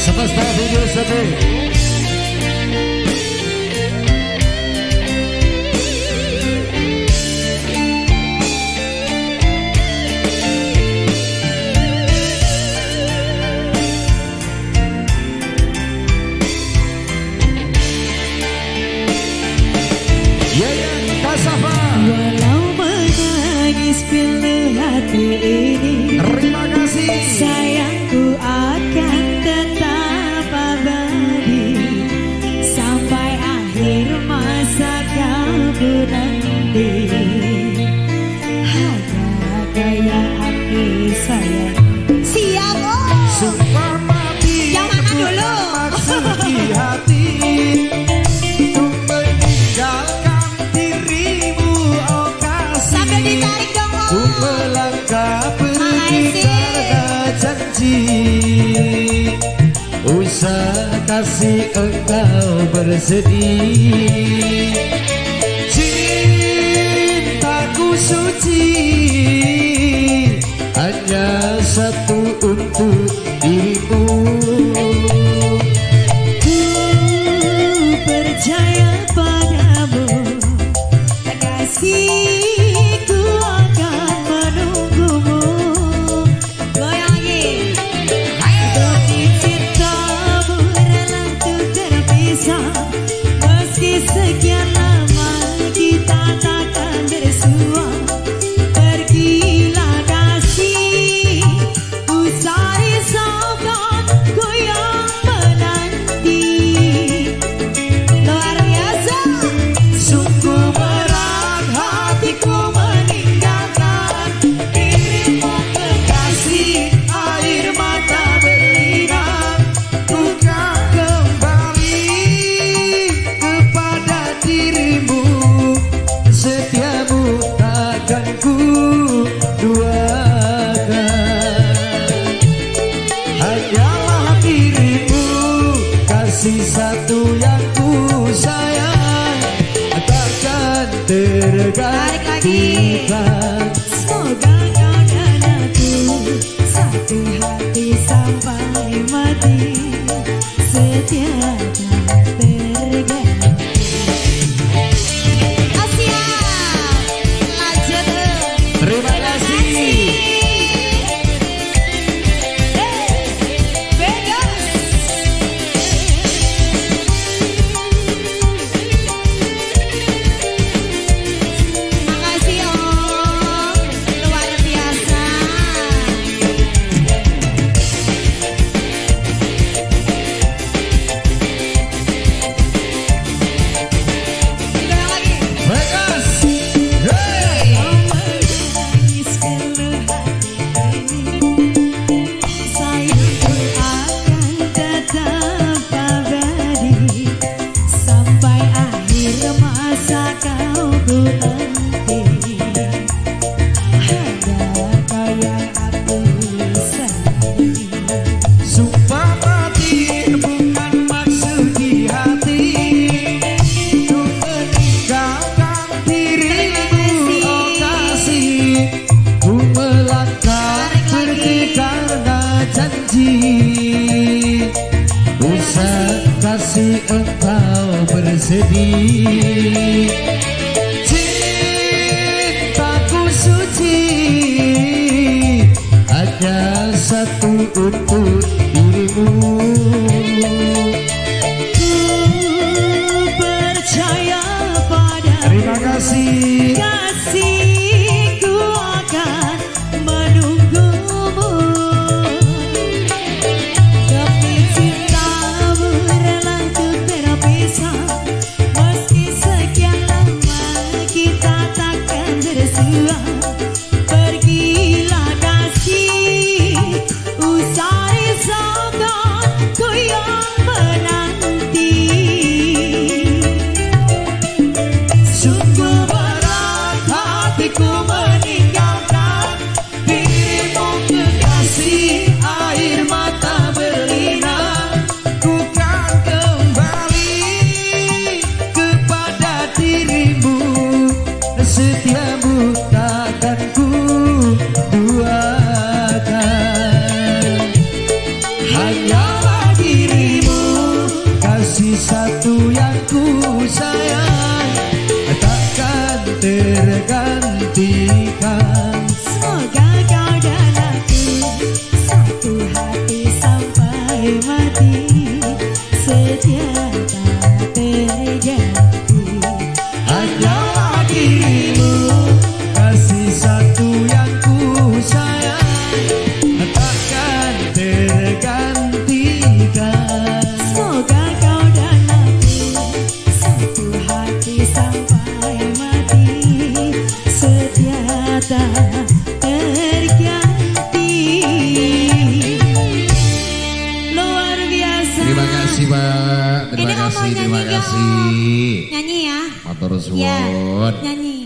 Você faz parabéns também. Sedih kasih engkau bersedih. Cintaku suci Hanya satu untuk dirimu. Setiamu takkan ku duakan Hanyalah dirimu Kasih satu yang ku sayang. Takkan tergantikan Semoga kau dan aku Satu hati sampai mati. Setiamu tergantikan kau bersedih Cintaku suci Ada satu untuk dirimu love. ketika ya. Matur Ya, suwun. nyanyi.